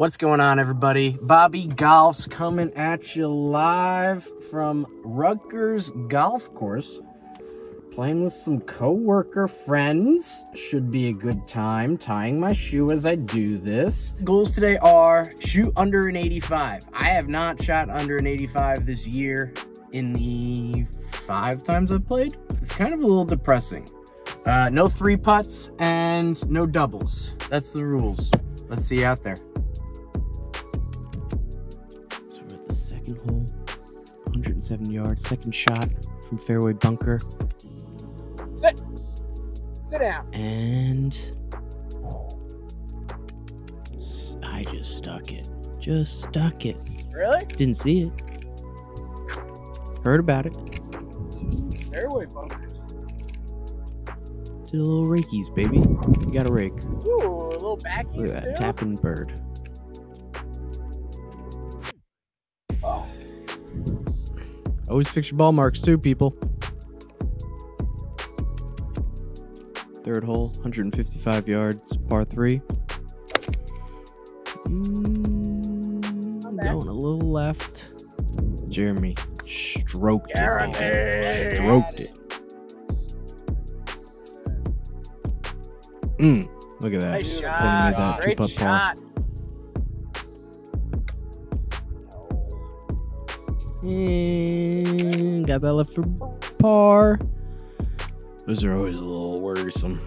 What's going on, everybody? Bobby Golfs coming at you live from Rutgers Golf Course. Playing with some co-worker friends. Should be a good time. Tying my shoe as I do this. Goals today are shoot under an 85. I have not shot under an 85 this year in the five times I've played. It's kind of a little depressing. Uh, no three putts and no doubles. That's the rules. Let's see you out there. Second hole, 107 yards, second shot from fairway bunker. Sit. Sit down. And I just stuck it. Just stuck it. Really? Didn't see it. Heard about it. Fairway bunkers. Did a little rakies, baby. You got a rake. Ooh, a little backies Look at that too. tapping bird. Always fix your ball marks too, people. Third hole, 155 yards, par three. Mm, Not going a little left. Jeremy stroked it. Jeremy. baby. Stroked it. Mm, look at that. nice shot. that Great two-putt par. Shot. And got that left for par. Those are always a little worrisome.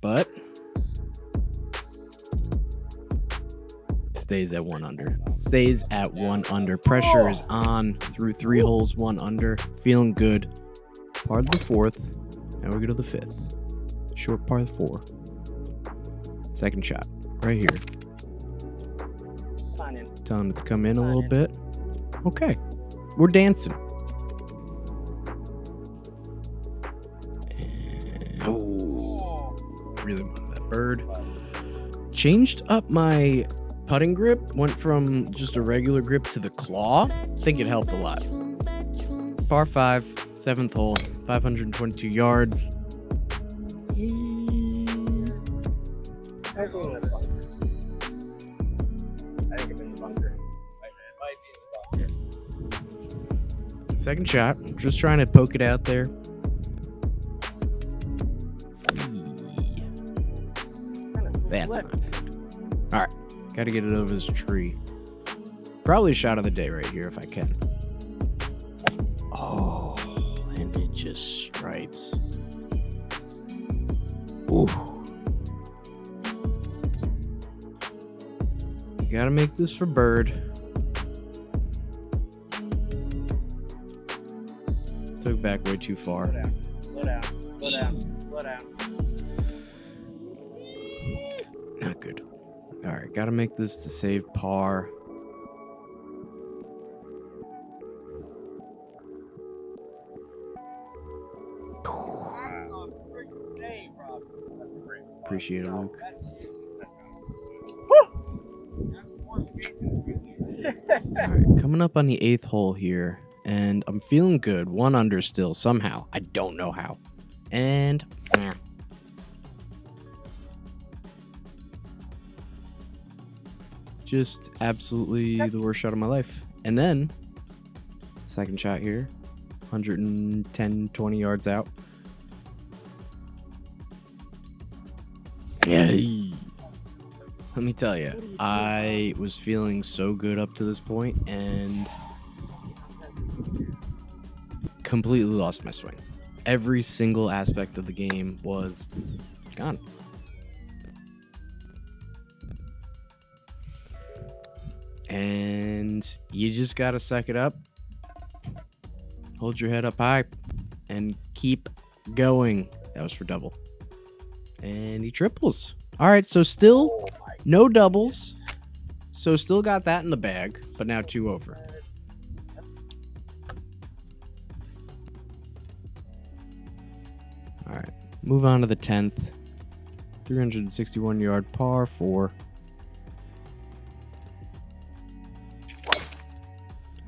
But stays at one under. Stays at one under. Pressure is on through three holes, one under. Feeling good. Par the fourth. Now we go to the fifth. Short par four. Second shot. Right here. Come on in. Telling it to come in a little bit. Okay. We're dancing. And- oh, really wanted that bird. Changed up my putting grip. Went from just a regular grip to the claw. I think it helped a lot. Par five, seventh hole, 522 yards. I think I'm in the bunker. I think I'm bunker. It might be in the bunker. Second shot. Just trying to poke it out there. That's not good. All right, got to get it over this tree. Probably a shot of the day right here if I can. Oh, and it just stripes. Ooh. Gotta make this for bird. Took back way too far. Slow down. Slow down. Slow down. Slow down. Not good. All right, got to make this to save par. Appreciate it, Luke. All right, coming up on the eighth hole here, and I'm feeling good. One under still somehow. I don't know how. And eh. just absolutely the worst shot of my life. And then second shot here, 110, 20 yards out. Yeah. Let me tell you, I was feeling so good up to this point and completely lost my swing. Every single aspect of the game was gone. And you just got to suck it up, hold your head up high, and keep going. That was for double. And he triples. All right, so still no doubles. So still got that in the bag, but now two over. Move on to the 10th. 361 yard par four.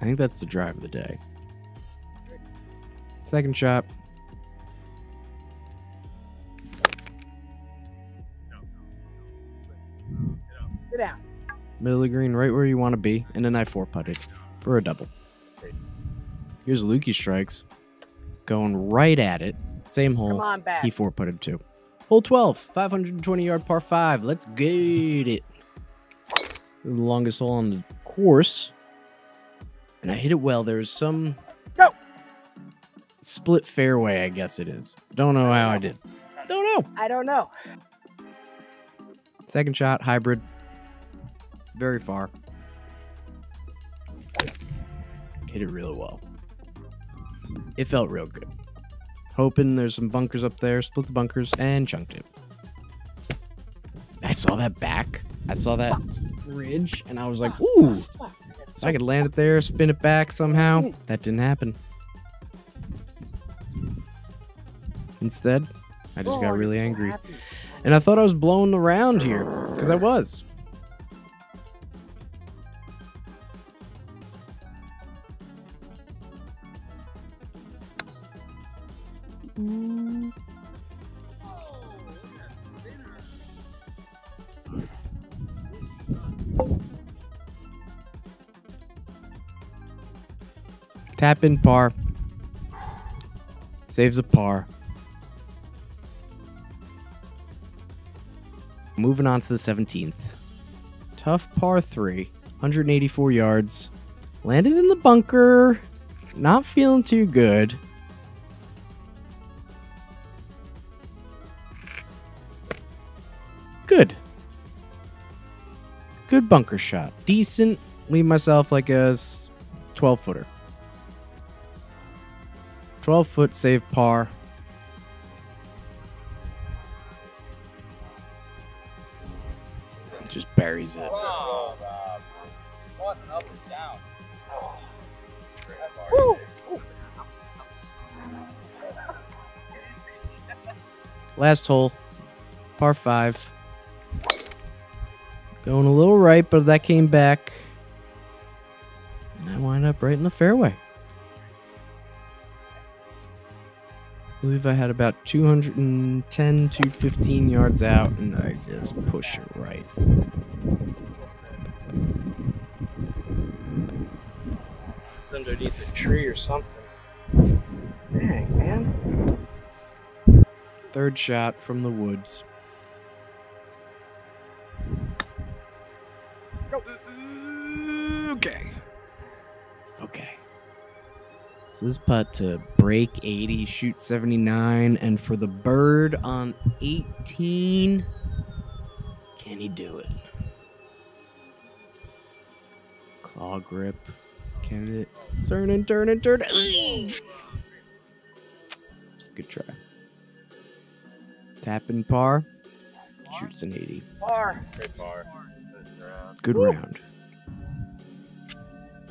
I think that's the drive of the day. Second shot. Sit down. middle of the green, right where you want to be, and then I four putted for a double. Here's Lukey strikes, going right at it. Same Come hole. on back. He four putted too. Hole 12, 520 yard par five. Let's get it. The longest hole on the course. And I hit it well. There's some No. split fairway, I guess it is. Don't know how I did. Don't know. I don't know. Second shot, hybrid. Very far. Hit it really well. It felt real good. Hoping there's some bunkers up there, split the bunkers, and chunked it. I saw that back. I saw that ridge, and I was like, ooh, Fuck. That's if so I could land it there, spin it back somehow. That didn't happen. Instead, I just got Oh, really angry. And I thought I was blowing around here, because I was. Mm. Tap in par. Saves a par. Moving on to the 17th. Tough par 3, 184 yards. Landed in the bunker. Not feeling too. Good. Good bunker shot. Decent. Leave myself like a 12 footer. 12 foot save par. Just buries it. Wow, Rob. What up and down. Woo! Last hole, par five. Going a little right, but that came back. And I wind up right in the fairway. I believe I had about 210, 215 yards out, and I just push it right. It's underneath a tree or something. Dang, man. Third shot from the woods. So this putt to break 80, shoot 79, and for the bird on 18, can he do it? Claw grip. Can it turn and turn and turn? Good try. Tap and par. Shoots an 80. Par. Good far. Good Woo. round.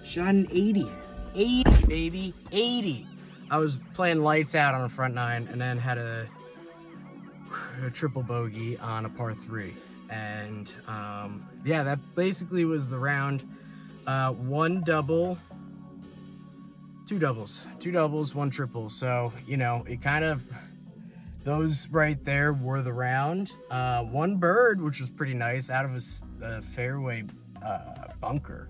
Shot an 80. 80, baby. 80. I was playing lights out on a front nine and then had a, a triple bogey on a par three. And um, yeah, that basically was the round. Uh, one double, two doubles, two doubles, one triple. So, you know, it kind of, those right there were the round. Uh, one bird, which was pretty nice, out of a fairway uh, bunker.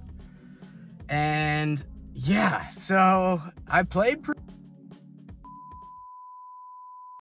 And yeah, so I played